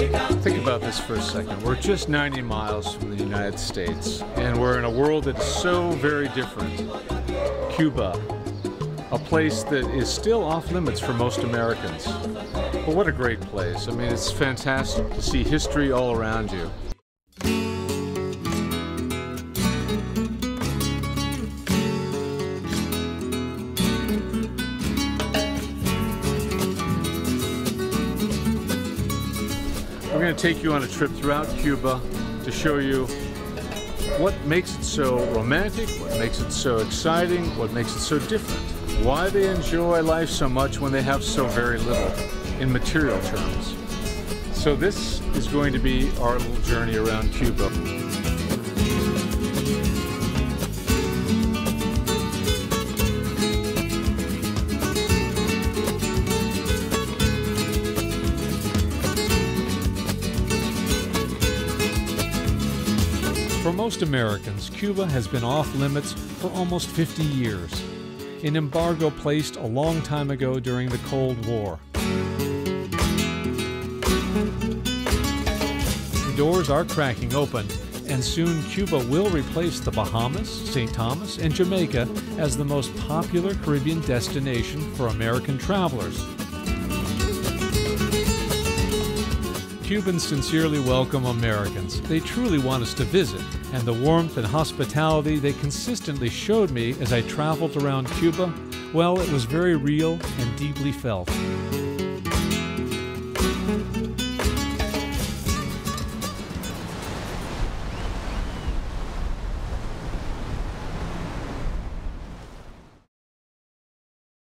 Think about this for a second. We're just 90 miles from the United States, and we're in a world that's so very different. Cuba, a place that is still off limits for most Americans. But what a great place. I mean, it's fantastic to see history all around you. We're going to take you on a trip throughout Cuba to show you what makes it so romantic, what makes it so exciting, what makes it so different, why they enjoy life so much when they have so very little in material terms. So this is going to be our little journey around Cuba. For most Americans, Cuba has been off limits for almost 50 years. An embargo placed a long time ago during the Cold War. The doors are cracking open, and soon Cuba will replace the Bahamas, St. Thomas, and Jamaica as the most popular Caribbean destination for American travelers. Cubans sincerely welcome Americans. They truly want us to visit, and the warmth and hospitality they consistently showed me as I traveled around Cuba, well, it was very real and deeply felt.